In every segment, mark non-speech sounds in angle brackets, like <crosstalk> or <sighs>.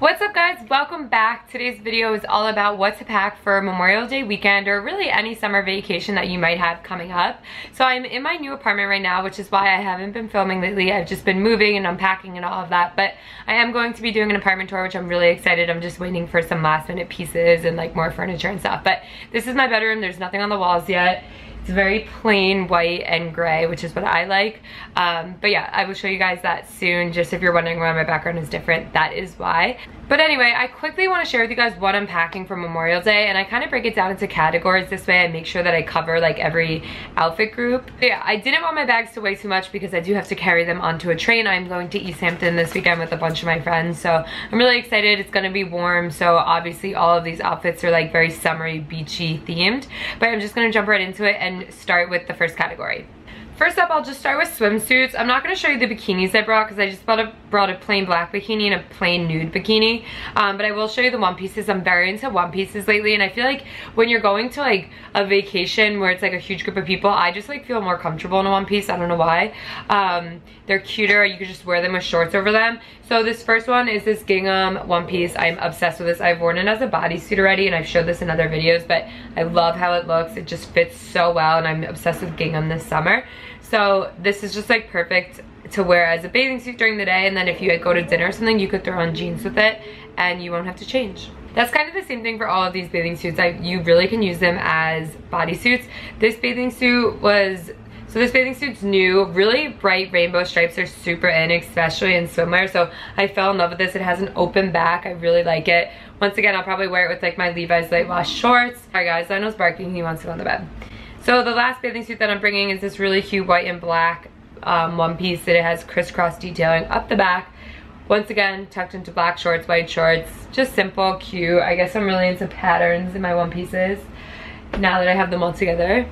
What's up guys? Welcome back. Today's video is all about what to pack for Memorial Day weekend or really any summer vacation that you might have coming up. So I'm in my new apartment right now, which is why I haven't been filming lately. I've just been moving and unpacking and all of that, but I am going to be doing an apartment tour, which I'm really excited. I'm just waiting for some last minute pieces and like more furniture and stuff. But this is my bedroom. There's nothing on the walls yet. It's very plain white and gray, which is what I like. Um, but yeah, I will show you guys that soon. Just if you're wondering why my background is different, that is why. But anyway, I quickly want to share with you guys what I'm packing for Memorial Day and I kind of break it down into categories. This way I make sure that I cover like every outfit group. But yeah, I didn't want my bags to weigh too much because I do have to carry them onto a train. I'm going to East Hampton this weekend with a bunch of my friends. So I'm really excited. It's going to be warm. So obviously all of these outfits are like very summery, beachy themed. But I'm just going to jump right into it and start with the first category. First up, I'll just start with swimsuits. I'm not to show you the bikinis I brought because I just brought a, brought a plain black bikini and a plain nude bikini. Um, but I will show you the one pieces. I'm very into one pieces lately and I feel like when you're going to like a vacation where it's like a huge group of people, I just like feel more comfortable in a one piece. I don't know why. Um, they're cuter. You could just wear them with shorts over them. So this first one is this gingham one piece. I'm obsessed with this. I've worn it as a bodysuit already and I've showed this in other videos, but I love how it looks. It just fits so well and I'm obsessed with gingham this summer. So this is just like perfect to wear as a bathing suit during the day and then if you go to dinner or something you could throw on jeans with it and you won't have to change. That's kind of the same thing for all of these bathing suits. I, you really can use them as bodysuits. This bathing suit was so this bathing suit's new, really bright rainbow stripes are super in, especially in swimwear. So I fell in love with this. It has an open back. I really like it. Once again, I'll probably wear it with like my Levi's light wash shorts. All right guys, Lionel's barking. He wants to go on the bed. So the last bathing suit that I'm bringing is this really cute white and black um, one piece that it has crisscross detailing up the back. Once again, tucked into black shorts, white shorts, just simple, cute. I guess I'm really into patterns in my one pieces now that I have them all together.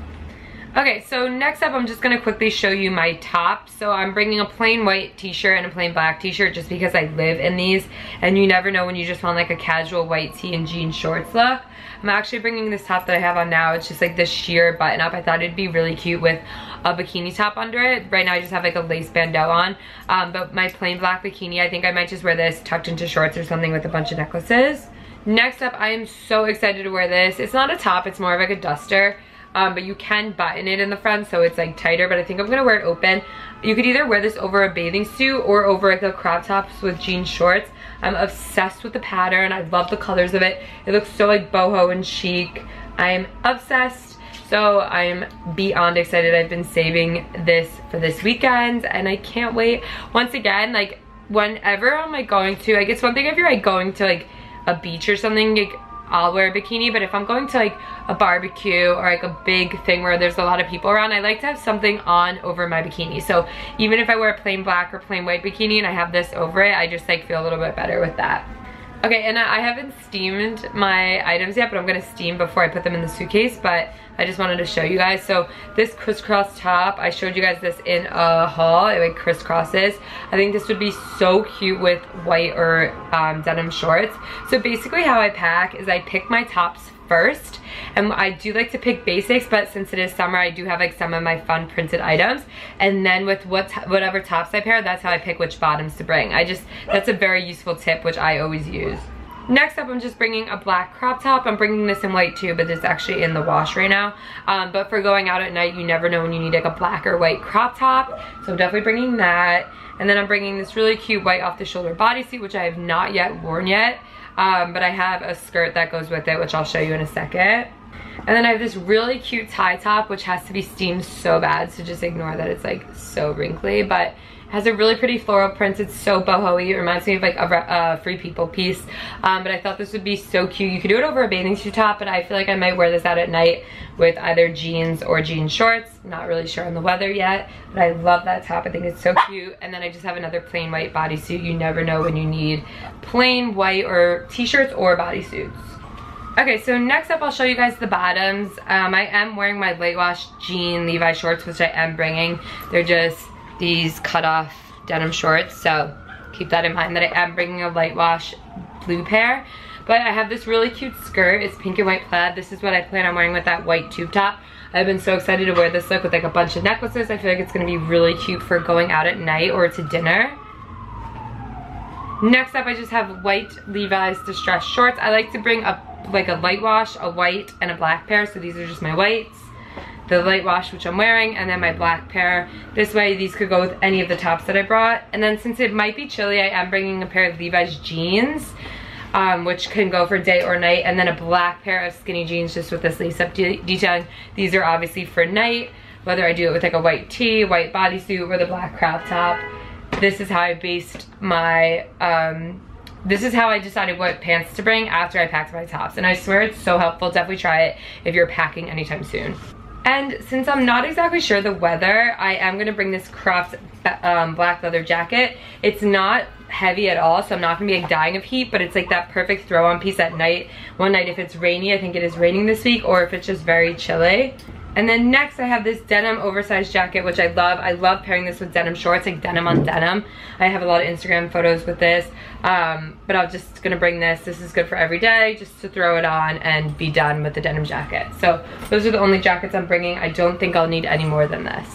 Okay, so next up, I'm just gonna quickly show you my top. So I'm bringing a plain white t-shirt and a plain black t-shirt just because I live in these and you never know when you just want like a casual white tee and jean shorts look. I'm actually bringing this top that I have on now. It's just like this sheer button up. I thought it'd be really cute with a bikini top under it. Right now I just have like a lace bandeau on. Um, but my plain black bikini, I think I might just wear this tucked into shorts or something with a bunch of necklaces. Next up, I am so excited to wear this. It's not a top, it's more of like a duster. Um, but you can button it in the front so it's like tighter but I think I'm gonna wear it open you could either wear this over a bathing suit or over like a crop tops with jean shorts I'm obsessed with the pattern. I love the colors of it. It looks so like boho and chic. I'm obsessed. So I'm beyond excited. I've been saving this for this weekend and I can't wait. Once again, like whenever I'm like going to, I guess one thing if you're like going to like a beach or something, like I'll wear a bikini, but if I'm going to like a barbecue or like a big thing where there's a lot of people around, I like to have something on over my bikini. So even if I wear a plain black or plain white bikini and I have this over it, I just like feel a little bit better with that. Okay, and I haven't steamed my items yet, but I'm gonna steam before I put them in the suitcase, but I just wanted to show you guys. So this crisscross top, I showed you guys this in a haul, it like crisscrosses. I think this would be so cute with white or um, denim shorts. So basically how I pack is I pick my tops first and I do like to pick basics but since it is summer I do have like some of my fun printed items and then with what whatever tops I pair that's how I pick which bottoms to bring I just that's a very useful tip which I always use Next up, I'm just bringing a black crop top. I'm bringing this in white too, but it's actually in the wash right now. Um, but for going out at night, you never know when you need like a black or white crop top. So I'm definitely bringing that. And then I'm bringing this really cute white off the shoulder bodysuit, which I have not yet worn yet. Um, but I have a skirt that goes with it, which I'll show you in a second. And then I have this really cute tie top, which has to be steamed so bad, so just ignore that it's like so wrinkly, but has a really pretty floral print. It's so boho-y. It reminds me of like a, a Free People piece. Um, but I thought this would be so cute. You could do it over a bathing suit top, but I feel like I might wear this out at night with either jeans or jean shorts. Not really sure on the weather yet, but I love that top. I think it's so cute. And then I just have another plain white bodysuit. You never know when you need plain white or t-shirts or bodysuits. Okay, so next up I'll show you guys the bottoms. Um, I am wearing my light wash jean Levi shorts, which I am bringing. They're just these cut off denim shorts. So keep that in mind that I am bringing a light wash blue pair. But I have this really cute skirt. It's pink and white plaid. This is what I plan on wearing with that white tube top. I've been so excited to wear this look with like a bunch of necklaces. I feel like it's gonna be really cute for going out at night or to dinner. Next up, I just have white Levi's distressed shorts. I like to bring up like a light wash, a white, and a black pair. So these are just my whites the light wash which I'm wearing and then my black pair. This way these could go with any of the tops that I brought. And then since it might be chilly, I am bringing a pair of Levi's jeans um, which can go for day or night and then a black pair of skinny jeans just with this lace up de detailing. These are obviously for night, whether I do it with like a white tee, white bodysuit, or the black crop top. This is how I based my um, this is how I decided what pants to bring after I packed my tops. And I swear it's so helpful. Definitely try it if you're packing anytime soon. And since I'm not exactly sure the weather, I am gonna bring this cropped um, black leather jacket. It's not heavy at all, so I'm not gonna be like dying of heat, but it's like that perfect throw on piece at night. One night if it's rainy, I think it is raining this week, or if it's just very chilly. And then next I have this denim oversized jacket, which I love. I love pairing this with denim shorts, like denim on denim. I have a lot of Instagram photos with this, um, but I'm just gonna bring this. This is good for every day, just to throw it on and be done with the denim jacket. So those are the only jackets I'm bringing. I don't think I'll need any more than this.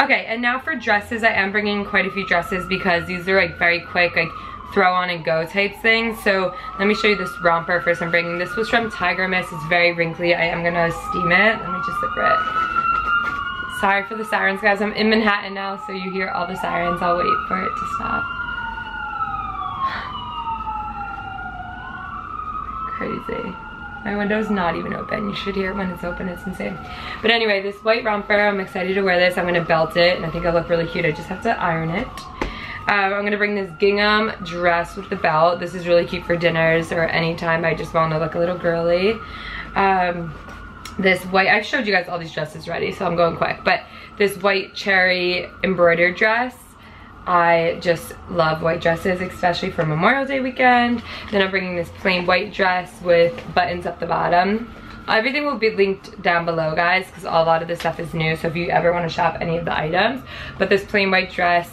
Okay, and now for dresses, I am bringing quite a few dresses because these are like very quick, like throw on and go type thing. So let me show you this romper first I'm bringing. This was from Tiger Mist. It's very wrinkly. I am gonna steam it. Let me just zip it. Sorry for the sirens, guys. I'm in Manhattan now, so you hear all the sirens. I'll wait for it to stop. <sighs> Crazy. My window's not even open. You should hear it when it's open. It's insane. But anyway, this white romper, I'm excited to wear this. I'm going to belt it, and I think it'll look really cute. I just have to iron it. Um, I'm gonna bring this gingham dress with the belt. This is really cute for dinners or anytime I just wanna look a little girly. Um, this white, I showed you guys all these dresses ready, so I'm going quick. But this white cherry embroidered dress, I just love white dresses, especially for Memorial Day weekend. Then I'm bringing this plain white dress with buttons up the bottom. Everything will be linked down below, guys, because a lot of this stuff is new. So if you ever want to shop any of the items. But this plain white dress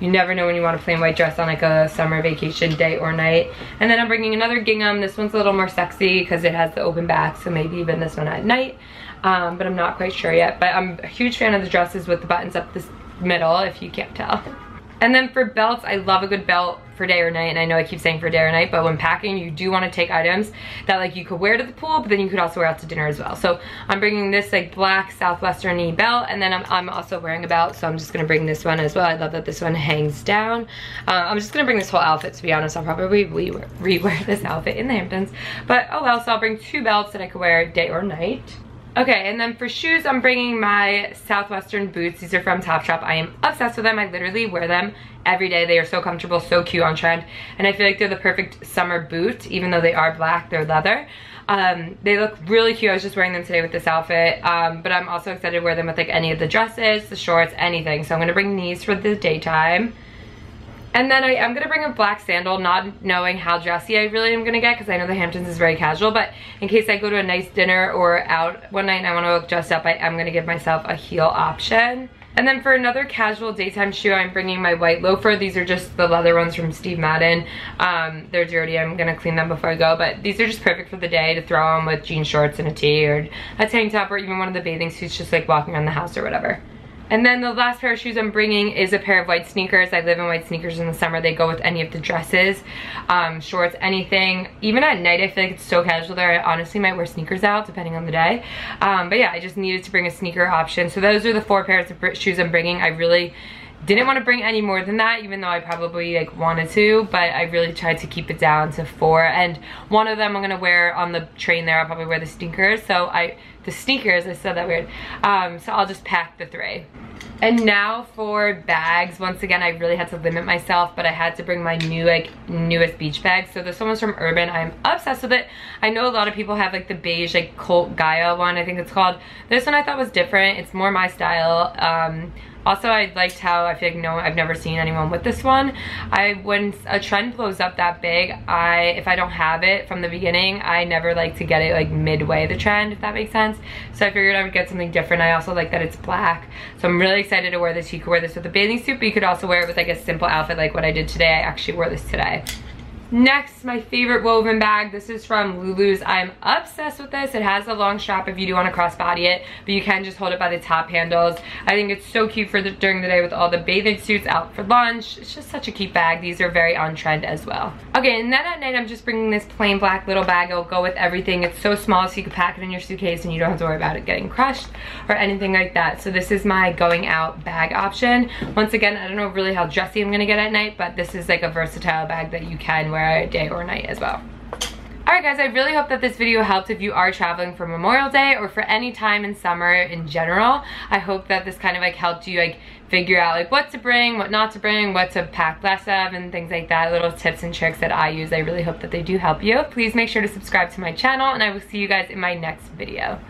you never know when you want a plain white dress on like a summer vacation day or night. And then I'm bringing another gingham. This one's a little more sexy because it has the open back, so maybe even this one at night. Um, but I'm not quite sure yet. But I'm a huge fan of the dresses with the buttons up the middle, if you can't tell. And then for belts, I love a good belt for day or night. And I know I keep saying for day or night, but when packing, you do want to take items that like you could wear to the pool, but then you could also wear out to dinner as well. So I'm bringing this like black Southwestern knee belt. And then I'm, I'm also wearing a belt. So I'm just going to bring this one as well. I love that this one hangs down. Uh, I'm just going to bring this whole outfit, to be honest. I'll probably rewear this outfit in the Hamptons. But oh well, so I'll bring two belts that I could wear day or night. Okay, and then for shoes, I'm bringing my Southwestern boots. These are from Topshop. I am obsessed with them. I literally wear them every day. They are so comfortable, so cute on trend. And I feel like they're the perfect summer boot, even though they are black, they're leather. Um, they look really cute. I was just wearing them today with this outfit. Um, but I'm also excited to wear them with like any of the dresses, the shorts, anything. So I'm gonna bring these for the daytime. And then I am gonna bring a black sandal, not knowing how dressy I really am gonna get because I know the Hamptons is very casual, but in case I go to a nice dinner or out one night and I wanna look dressed up, I am gonna give myself a heel option. And then for another casual daytime shoe, I'm bringing my white loafer. These are just the leather ones from Steve Madden. Um, they're dirty, I'm gonna clean them before I go, but these are just perfect for the day to throw on with jean shorts and a tee or a tank top or even one of the bathing suits just like walking around the house or whatever. And then the last pair of shoes I'm bringing is a pair of white sneakers. I live in white sneakers in the summer. They go with any of the dresses, um, shorts, anything. Even at night, I feel like it's so casual there. I honestly might wear sneakers out depending on the day. Um, but yeah, I just needed to bring a sneaker option. So those are the four pairs of shoes I'm bringing. I really didn't want to bring any more than that, even though I probably like wanted to, but I really tried to keep it down to four. And one of them I'm gonna wear on the train there. I'll probably wear the sneakers. So I, the sneakers, I said that weird. Um, so I'll just pack the three. And now for bags. Once again, I really had to limit myself, but I had to bring my new, like, newest beach bag. So this one was from Urban. I'm obsessed with it. I know a lot of people have, like, the beige, like, Cult Gaia one, I think it's called. This one I thought was different. It's more my style. Um, also, I liked how I feel like no, I've never seen anyone with this one. I when a trend blows up that big, I if I don't have it from the beginning, I never like to get it like midway the trend, if that makes sense. So I figured I would get something different. I also like that it's black. So I'm really excited to wear this. You could wear this with a bathing suit, but you could also wear it with like a simple outfit like what I did today. I actually wore this today. Next, my favorite woven bag. This is from Lulu's. I'm obsessed with this. It has a long strap if you do want to crossbody it, but you can just hold it by the top handles. I think it's so cute for the, during the day with all the bathing suits out for lunch. It's just such a cute bag. These are very on trend as well. Okay, and then at night, I'm just bringing this plain black little bag. It'll go with everything. It's so small so you can pack it in your suitcase and you don't have to worry about it getting crushed or anything like that. So this is my going out bag option. Once again, I don't know really how dressy I'm gonna get at night, but this is like a versatile bag that you can wear day or night as well. Alright guys, I really hope that this video helped if you are traveling for Memorial Day or for any time in summer in general. I hope that this kind of like helped you like figure out like what to bring, what not to bring, what to pack less of and things like that. Little tips and tricks that I use. I really hope that they do help you. Please make sure to subscribe to my channel and I will see you guys in my next video.